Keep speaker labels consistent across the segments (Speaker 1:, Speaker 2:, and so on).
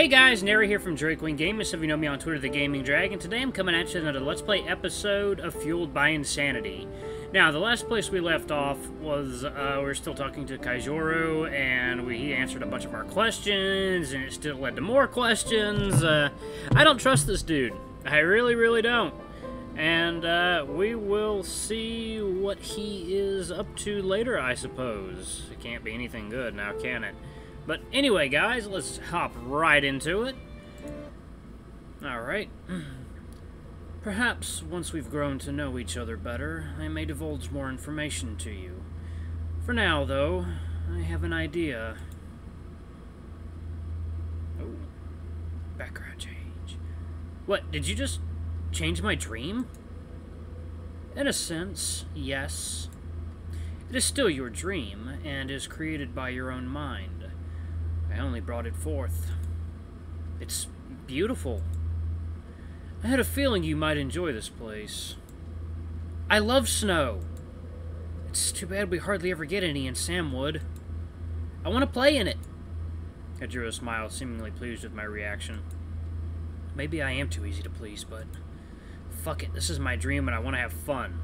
Speaker 1: Hey guys, Nary here from Drake Wing. Some of you know me on Twitter, The Gaming Dragon. Today I'm coming at you with another Let's Play episode of Fueled by Insanity. Now, the last place we left off was uh, we were still talking to Kaijoro, and we, he answered a bunch of our questions, and it still led to more questions. Uh, I don't trust this dude. I really, really don't. And uh, we will see what he is up to later, I suppose. It can't be anything good now, can it? But anyway, guys, let's hop right into it. Alright. Perhaps once we've grown to know each other better, I may divulge more information to you. For now, though, I have an idea. Oh, background change. What, did you just change my dream? In a sense, yes. It is still your dream, and is created by your own mind. I only brought it forth. It's beautiful. I had a feeling you might enjoy this place. I love snow. It's too bad we hardly ever get any in Samwood. I want to play in it. I drew a smile, seemingly pleased with my reaction. Maybe I am too easy to please, but fuck it, this is my dream and I want to have fun.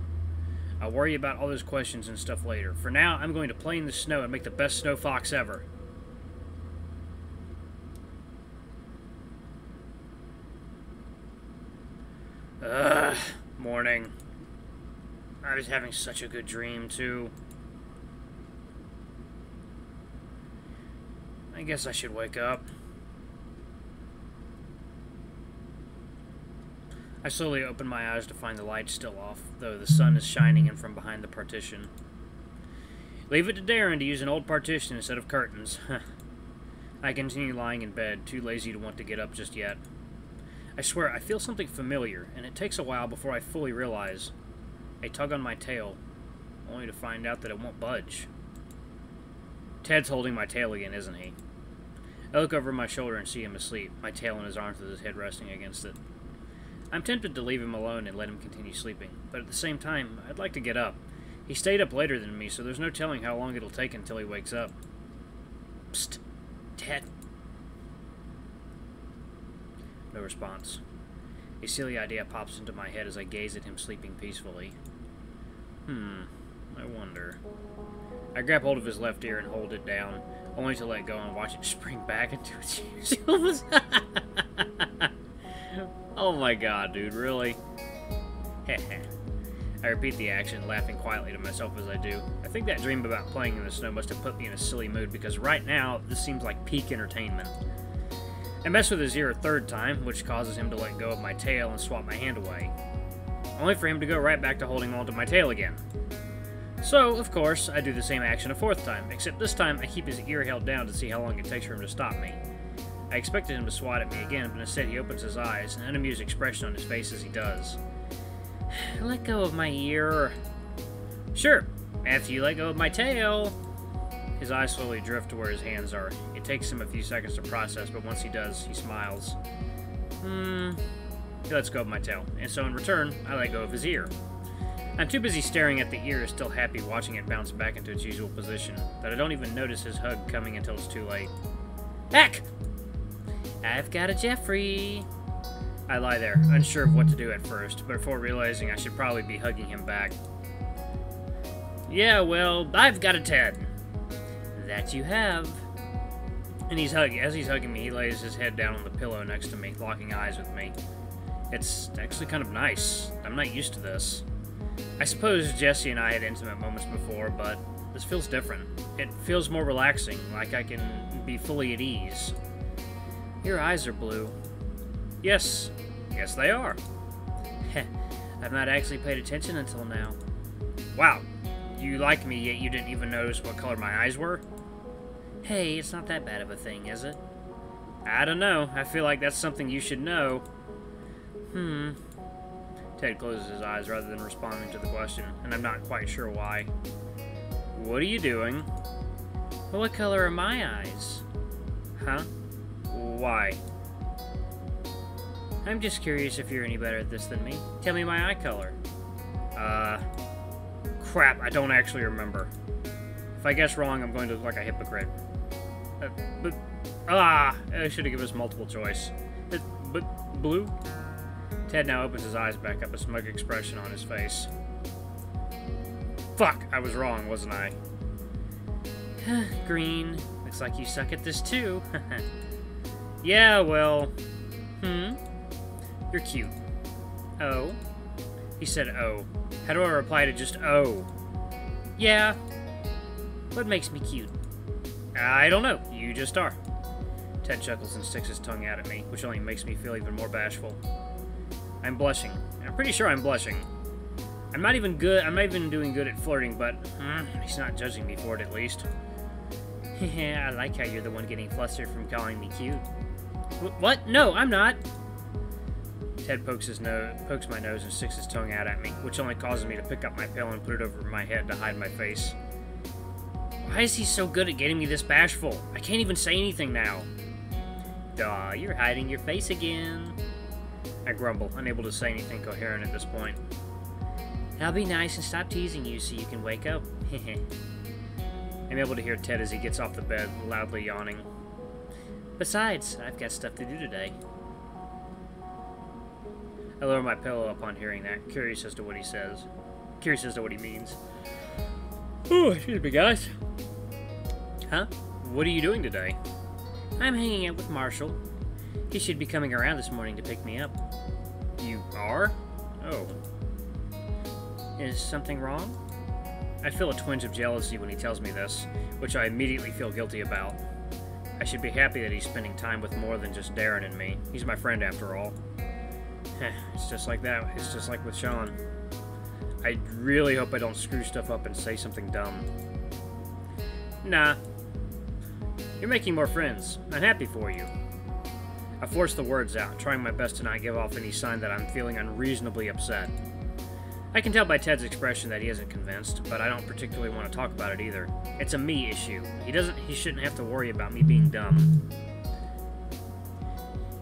Speaker 1: I'll worry about all those questions and stuff later. For now, I'm going to play in the snow and make the best snow fox ever. Ugh, morning. I was having such a good dream, too. I guess I should wake up. I slowly open my eyes to find the light still off, though the sun is shining in from behind the partition. Leave it to Darren to use an old partition instead of curtains. I continue lying in bed, too lazy to want to get up just yet. I swear, I feel something familiar, and it takes a while before I fully realize. I tug on my tail, only to find out that it won't budge. Ted's holding my tail again, isn't he? I look over my shoulder and see him asleep, my tail in his arms with his head resting against it. I'm tempted to leave him alone and let him continue sleeping, but at the same time, I'd like to get up. He stayed up later than me, so there's no telling how long it'll take until he wakes up. Psst. Ted. No response. A silly idea pops into my head as I gaze at him sleeping peacefully. Hmm, I wonder. I grab hold of his left ear and hold it down, only to let go and watch it spring back into its usual position. Oh my god, dude, really? I repeat the action, laughing quietly to myself as I do. I think that dream about playing in the snow must have put me in a silly mood because right now, this seems like peak entertainment. I mess with his ear a third time, which causes him to let go of my tail and swap my hand away. Only for him to go right back to holding onto my tail again. So, of course, I do the same action a fourth time, except this time I keep his ear held down to see how long it takes for him to stop me. I expected him to swat at me again, but instead he opens his eyes, an unamused expression on his face as he does. Let go of my ear. Sure, after you let go of my tail. His eyes slowly drift to where his hands are. It takes him a few seconds to process, but once he does, he smiles. Hmm. He lets go of my tail, and so in return, I let go of his ear. I'm too busy staring at the ear, still happy watching it bounce back into its usual position, that I don't even notice his hug coming until it's too late. Heck! I've got a Jeffrey! I lie there, unsure of what to do at first, but before realizing I should probably be hugging him back. Yeah, well, I've got a Ted. That you have. And he's hugging. As he's hugging me, he lays his head down on the pillow next to me, locking eyes with me. It's actually kind of nice. I'm not used to this. I suppose Jesse and I had intimate moments before, but this feels different. It feels more relaxing, like I can be fully at ease. Your eyes are blue. Yes, yes they are. I've not actually paid attention until now. Wow, you like me, yet you didn't even notice what color my eyes were? Hey, it's not that bad of a thing, is it? I don't know. I feel like that's something you should know. Hmm. Ted closes his eyes rather than responding to the question, and I'm not quite sure why. What are you doing? Well, what color are my eyes? Huh? Why? I'm just curious if you're any better at this than me. Tell me my eye color. Uh, crap, I don't actually remember. If I guess wrong, I'm going to look like a hypocrite. Uh, but Ah, I should have given us multiple choice. It, but blue? Ted now opens his eyes back up, a smug expression on his face. Fuck, I was wrong, wasn't I? Green. Looks like you suck at this too. yeah, well. Hmm? You're cute. Oh? He said oh. How do I reply to just oh? Yeah. What makes me cute? I don't know. You just are. Ted chuckles and sticks his tongue out at me, which only makes me feel even more bashful. I'm blushing. I'm pretty sure I'm blushing. I'm not even good. I'm not even doing good at flirting, but mm, he's not judging me for it at least. I like how you're the one getting flustered from calling me cute. what? No, I'm not. Ted pokes his nose, pokes my nose and sticks his tongue out at me, which only causes me to pick up my pail and put it over my head to hide my face. Why is he so good at getting me this bashful? I can't even say anything now. Duh, you're hiding your face again. I grumble, unable to say anything coherent at this point. I'll be nice and stop teasing you so you can wake up. I'm able to hear Ted as he gets off the bed, loudly yawning. Besides, I've got stuff to do today. I lower my pillow upon hearing that, curious as to what he says. Curious as to what he means. Ooh, excuse me, guys. Huh? What are you doing today? I'm hanging out with Marshall. He should be coming around this morning to pick me up. You are? Oh. Is something wrong? I feel a twinge of jealousy when he tells me this, which I immediately feel guilty about. I should be happy that he's spending time with more than just Darren and me. He's my friend after all. it's just like that. It's just like with Sean. I really hope I don't screw stuff up and say something dumb. Nah, you're making more friends. I'm happy for you. I force the words out, trying my best to not give off any sign that I'm feeling unreasonably upset. I can tell by Ted's expression that he isn't convinced, but I don't particularly want to talk about it either. It's a me issue. He doesn't he shouldn't have to worry about me being dumb.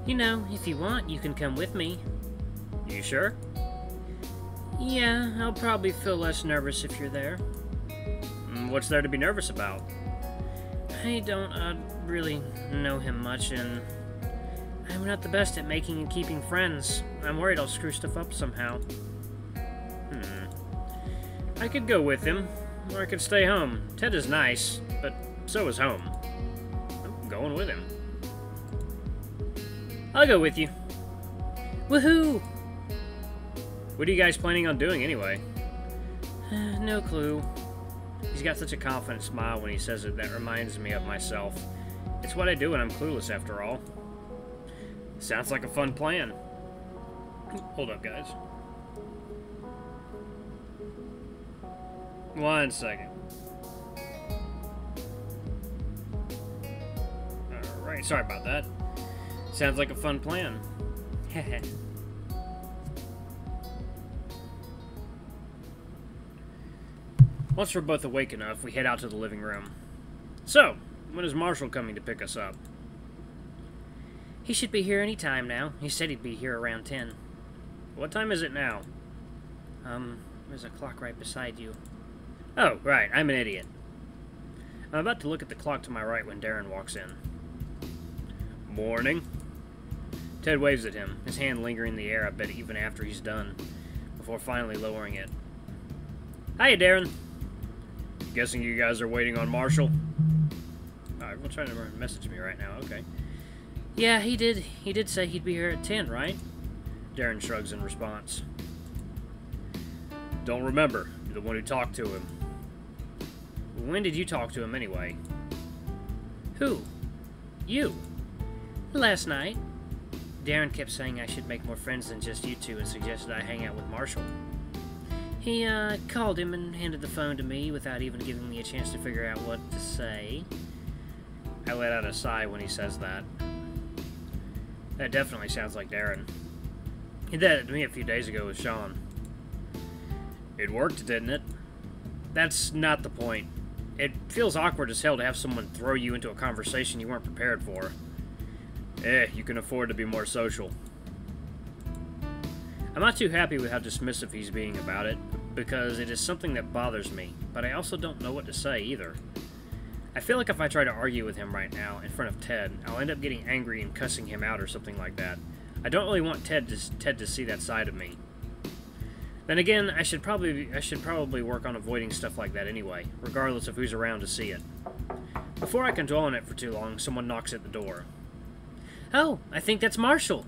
Speaker 1: You know, if you want, you can come with me. You sure? Yeah, I'll probably feel less nervous if you're there. Mm, what's there to be nervous about? I don't uh, really know him much, and I'm not the best at making and keeping friends. I'm worried I'll screw stuff up somehow. Hmm. I could go with him, or I could stay home. Ted is nice, but so is home. I'm going with him. I'll go with you. Woohoo! What are you guys planning on doing anyway? no clue. He's got such a confident smile when he says it that reminds me of myself. It's what I do when I'm clueless, after all. Sounds like a fun plan. Hold up, guys. One second. Alright, sorry about that. Sounds like a fun plan. Once we're both awake enough, we head out to the living room. So, when is Marshall coming to pick us up? He should be here any time now. He said he'd be here around 10. What time is it now? Um, there's a clock right beside you. Oh, right, I'm an idiot. I'm about to look at the clock to my right when Darren walks in. Morning. Ted waves at him, his hand lingering in the air a bit even after he's done, before finally lowering it. Hiya, Darren. Guessing you guys are waiting on Marshall? Alright, we'll try to message me right now, okay. Yeah, he did. He did say he'd be here at 10, right? Darren shrugs in response. Don't remember. You're the one who talked to him. When did you talk to him anyway? Who? You. Last night. Darren kept saying I should make more friends than just you two and suggested I hang out with Marshall. He uh, called him and handed the phone to me without even giving me a chance to figure out what to say. I let out a sigh when he says that. That definitely sounds like Darren. He did it to me a few days ago with Sean. It worked, didn't it? That's not the point. It feels awkward as hell to have someone throw you into a conversation you weren't prepared for. Eh, you can afford to be more social. I'm not too happy with how dismissive he's being about it, because it is something that bothers me, but I also don't know what to say either. I feel like if I try to argue with him right now in front of Ted, I'll end up getting angry and cussing him out or something like that. I don't really want Ted to, Ted to see that side of me. Then again, I should probably I should probably work on avoiding stuff like that anyway, regardless of who's around to see it. Before I can dwell on it for too long, someone knocks at the door. Oh, I think that's Marshall.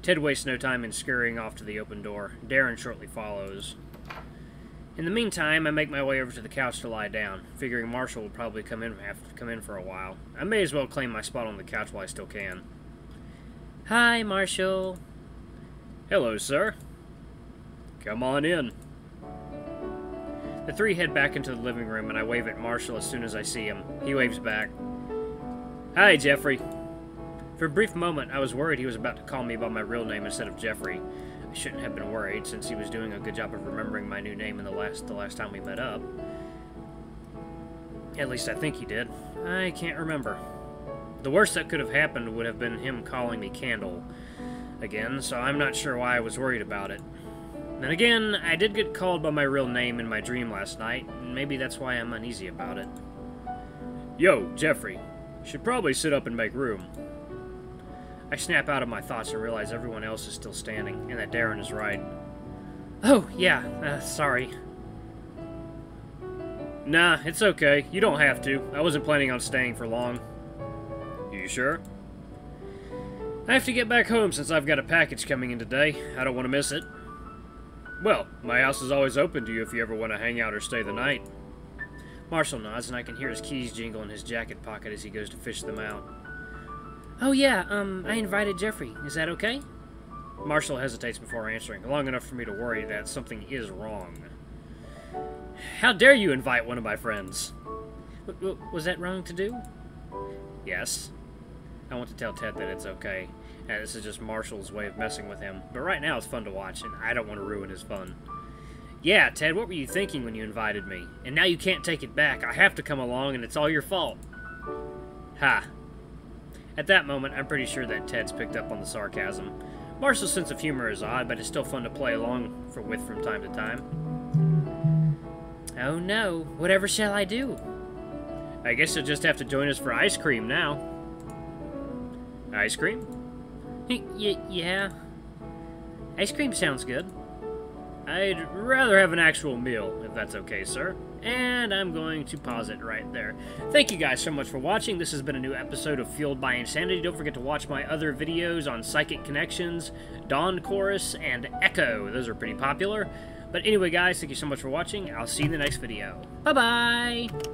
Speaker 1: Ted wastes no time in scurrying off to the open door. Darren shortly follows. In the meantime, I make my way over to the couch to lie down, figuring Marshall will probably come in have to come in for a while. I may as well claim my spot on the couch while I still can. Hi, Marshall. Hello, sir. Come on in. The three head back into the living room, and I wave at Marshall as soon as I see him. He waves back. Hi, Jeffrey. For a brief moment, I was worried he was about to call me by my real name instead of Jeffrey. Shouldn't have been worried, since he was doing a good job of remembering my new name in the last the last time we met up. At least I think he did. I can't remember. The worst that could have happened would have been him calling me Candle again, so I'm not sure why I was worried about it. Then again, I did get called by my real name in my dream last night, and maybe that's why I'm uneasy about it. Yo, Jeffrey. Should probably sit up and make room. I snap out of my thoughts and realize everyone else is still standing, and that Darren is right. Oh, yeah, uh, sorry. Nah, it's okay. You don't have to. I wasn't planning on staying for long. You sure? I have to get back home since I've got a package coming in today. I don't want to miss it. Well, my house is always open to you if you ever want to hang out or stay the night. Marshall nods, and I can hear his keys jingle in his jacket pocket as he goes to fish them out. Oh, yeah, um, I invited Jeffrey. Is that okay? Marshall hesitates before answering, long enough for me to worry that something is wrong. How dare you invite one of my friends? W was that wrong to do? Yes. I want to tell Ted that it's okay, and this is just Marshall's way of messing with him. But right now it's fun to watch, and I don't want to ruin his fun. Yeah, Ted, what were you thinking when you invited me? And now you can't take it back. I have to come along, and it's all your fault. Ha. At that moment, I'm pretty sure that Ted's picked up on the sarcasm. Marshall's sense of humor is odd, but it's still fun to play along for, with from time to time. Oh no, whatever shall I do? I guess you'll just have to join us for ice cream now. Ice cream? Y yeah. Ice cream sounds good. I'd rather have an actual meal, if that's okay, sir. And I'm going to pause it right there. Thank you guys so much for watching. This has been a new episode of Fueled by Insanity. Don't forget to watch my other videos on Psychic Connections, Dawn Chorus, and Echo. Those are pretty popular. But anyway, guys, thank you so much for watching. I'll see you in the next video. Bye-bye!